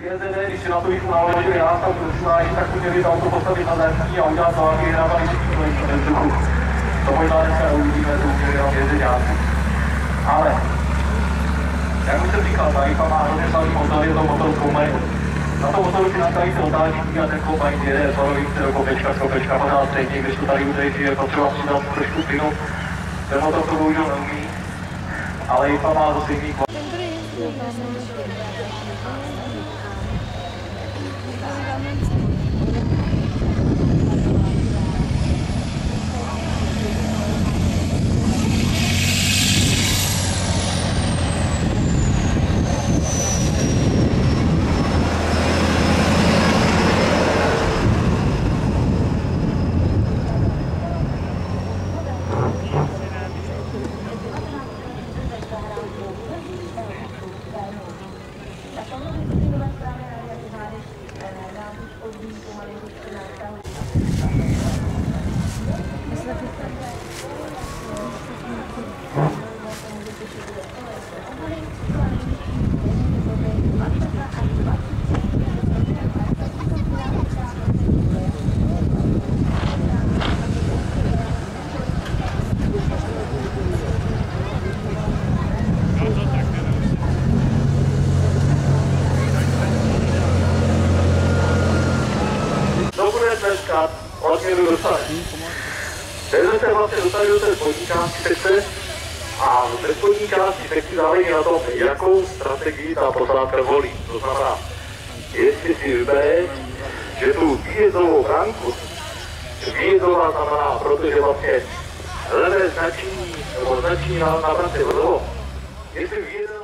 JZD, když si na to naložili nástav znání, tak to měli auto postavit na zemí a udělat závěr na tady ve vzduchu. To možná dneska neuvidíme, to už tam jezdeňáci. Ale, jak už jsem říkal, tady tam má hrozně je to motor kombajn. Na tom motoru si nastavíte otáčky a ten kombajn jede zvarovým se do kopečka, kopečka pořád stejně, když to tady udrží, je potřeba přidat trošku. Ten motor to bohužel neumí, ale i má zase jiný To Dneska odměnu dostat. Teď se vlastně dostali do té části sekce a ve části sekci záleží na tom, jakou strategii ta posádka volí. To znamená, jestli si vybere, že tu výjezdovou bránku, výjezdová znamená, protože vlastně levé značení, nebo značení na, na brance vlevo, jestli výjezdovou